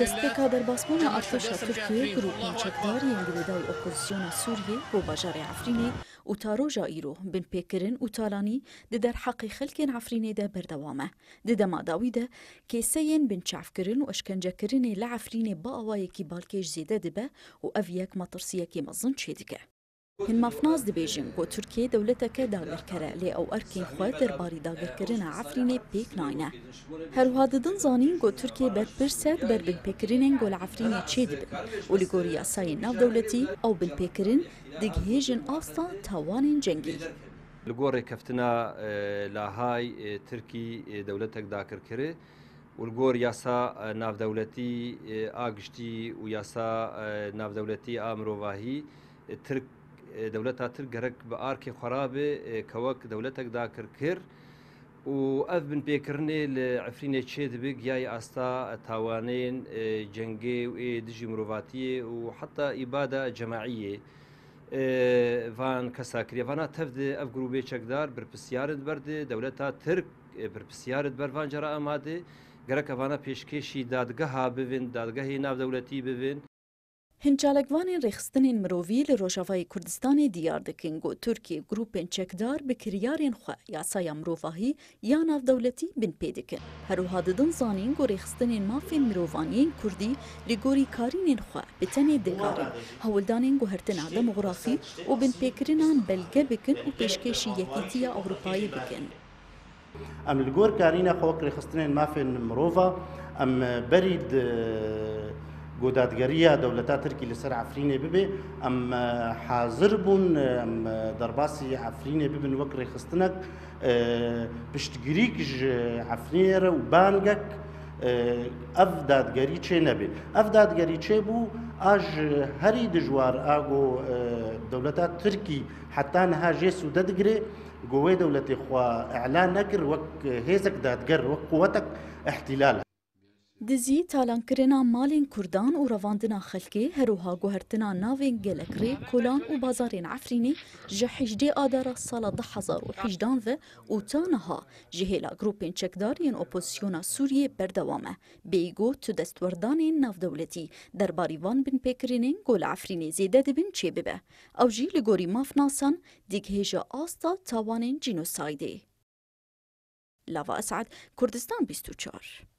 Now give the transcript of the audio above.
دستك در باسبونا ارتشا تركيا گروه انشكدار ينجلدا الاقوزيون السوريا و بجار عفريني و تارو جائرو بن پیکرن و تالاني ده در حق خلقين عفريني ده بردوامه ده ده ما داوي ده كيسين بن چعفكرن و اشکنجا کرن لعفريني باقوايكي بالكيج زيده ده با و افياك ما ترسيكي مزن چه دكه got Tirkiye dewleteke dagirkere lê ew erkên xwe derbarî dagirkirina Efrînê pêk nayne. Herwiha didin zanîn got Tirkiye berpirsed ber binpêkirinên gol Efrînê çê dibin û li gorî yasayên navdewletî ew binpêkirin digihêjin asta tawanên cengî. Li gorê keftina lahay Tirkî dewletek dakirkirê û li gor yasa navdewletî a giştî û yasa navdewletî a mirovahî Tirk دەولەتا تر گەرەک بە ئارکی خرابێ کەوەک دەولەتێک داکردکرد و ئەف بن پێکردێ لە ئەفرینێ چێ دەبێت یای ئاستا تاوانێن جەنگێ و دژی مرۆڤاتیە و حتا ئیبادا جەماعیە. van kesakirêvana tevdê ev grûbê çekdar birpisyarin berdê dewleta Tirk birpisyarit bervan cara emadê gerek evana pêşkêşî dadgeha bivin dadgehê navdewletî bivin Hincalekvanên rêxistinên mirovî li Rojavayê Kurdistanê diyar dikin got Tirkiye grûpên çekdar bi kiryarên xwe yasaya mirovahî ya navdewletî bin pê dikin. Herûha didin zanîn got rêxistinên mafên mirovaniyên Kurdî li gorî karînên xwe bi tenê digarin, hewildanên guhertina demografî û bin pêkirinan belge bikin û pêşkêşî yekîtiya Ewropayê bikin. Em li gor karîna xwe rêxistinên mafên mirova em berîd گۆدادگەریە دەولەتا ترکی لەسەر عفرینێ ببێ ئەم حاضر بوون ئەم دەرباسی عفرینێ ببن وەک ڕێخستنەك پشتگیریکش عفرینێرە و بانگەک ئەف دادگەری چێ نەبێ. ئەف دادگەری چێ بوو؟ ئاژ هەری دژوار ئاگۆ دەولەتا ترکی حتا نەها ژێ سوودە دەگرێ گۆوەی دەولەتی خوا ئەعلان نەکرد وەک هێزێک دادگەر وەک قووەتەك احتیلال Dizî talankirina malên Kurdan û revandina xelkê herûha guhertina navên gelekrê, kolan û bazarên Efrînê ji hîjdê adara sala di hezar û hîjdan ve û ta niha ji hêla grûpên çekdariyên opozisyona Sûriyê berdewam e. Bêgo tu destwerdanên navdewletî derbarî van bin pêkirinên gola Efrînê zêde dibin çê bibe. Ew jî li gorî mafnasan dighêja asta tawanên cînosaydê. Lava Esad, Kurdistan 24